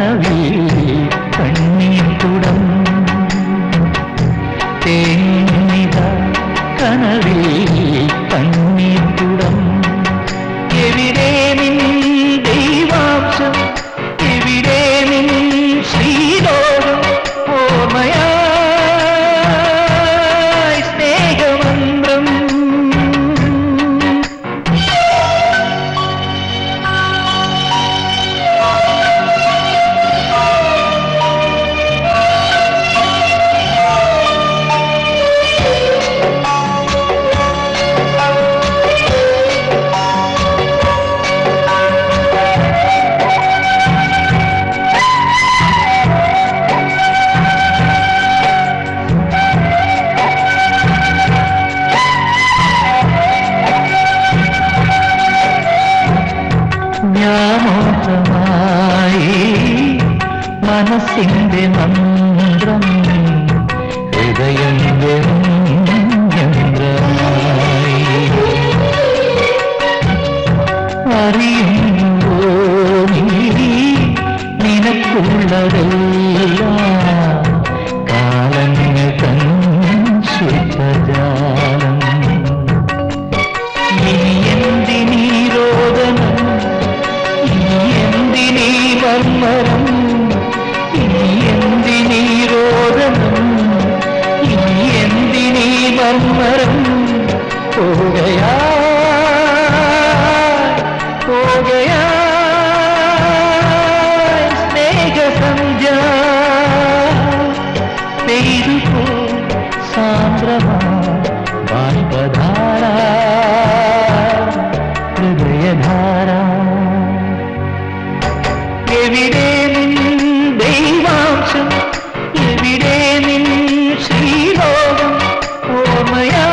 കനവിൽ കണ്ണീർ തുടം തേ മനസ്സിന്റെ മന്ത്രം. ഹൃദയം അറിയുമ്പോ കാലങ്ങൾ തൻ ശുഭജാലം ഇനി मरम हो गया हो गया। स्नेह समझा? तेर को सांद्रमा धारा हृदय धारा। சமயம்